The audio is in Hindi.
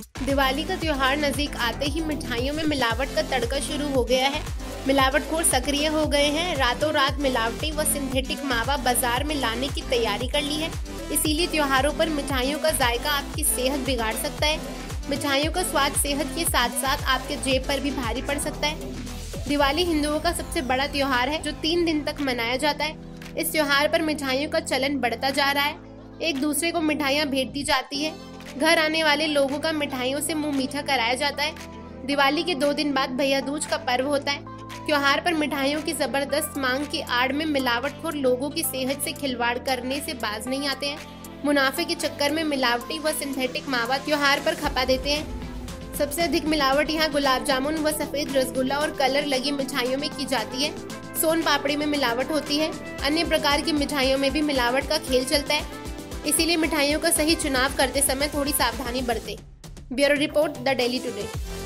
दिवाली का त्यौहार नज़दीक आते ही मिठाइयों में मिलावट का तड़का शुरू हो गया है। मिलावटखोर सक्रिय हो गए हैं। रातों रात मिलावटी व सिंथेटिक मावा बाज़ार में लाने की तैयारी कर ली है। इसीलिए त्योहारों पर मिठाइयों का जायका आपकी सेहत बिगाड़ सकता है। मिठाइयों का स्वाद सेहत के साथ साथ आपके जेब पर भी भारी पड़ सकता है। दिवाली हिंदुओं का सबसे बड़ा त्योहार है, जो तीन दिन तक मनाया जाता है। इस त्योहार पर मिठाइयों का चलन बढ़ता जा रहा है। एक दूसरे को मिठाइयाँ भेज दी जाती है। घर आने वाले लोगों का मिठाइयों से मुँह मीठा कराया जाता है। दिवाली के दो दिन बाद भैया दूज का पर्व होता है। त्योहार पर मिठाइयों की ज़बरदस्त मांग की आड़ में मिलावटखोर लोगों की सेहत से खिलवाड़ करने से बाज नहीं आते हैं। मुनाफे के चक्कर में मिलावटी व सिंथेटिक मावा त्योहार पर खपा देते हैं। सबसे अधिक मिलावट यहाँ गुलाब जामुन व सफ़ेद रसगुल्ला और कलर लगी मिठाइयों में की जाती है। सोन पापड़ी में मिलावट होती है। अन्य प्रकार की मिठाइयों में भी मिलावट का खेल चलता है। इसीलिए मिठाइयों का सही चुनाव करते समय थोड़ी सावधानी बरतें। Bureau report, the daily today.